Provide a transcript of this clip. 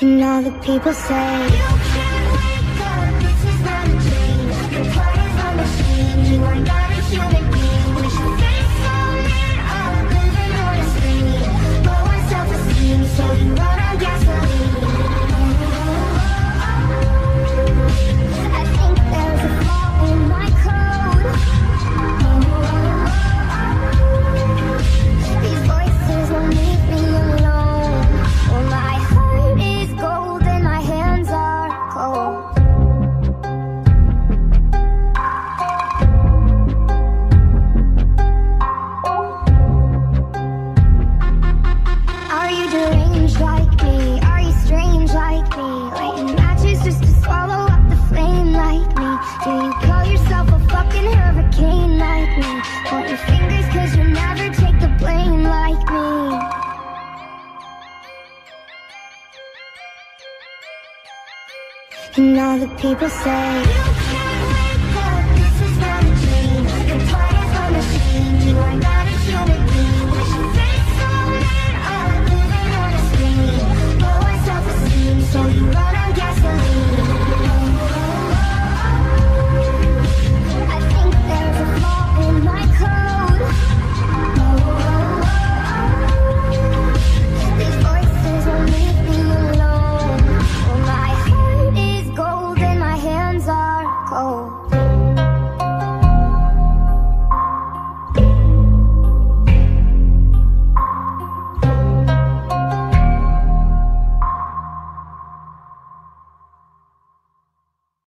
And all the people say And all the people say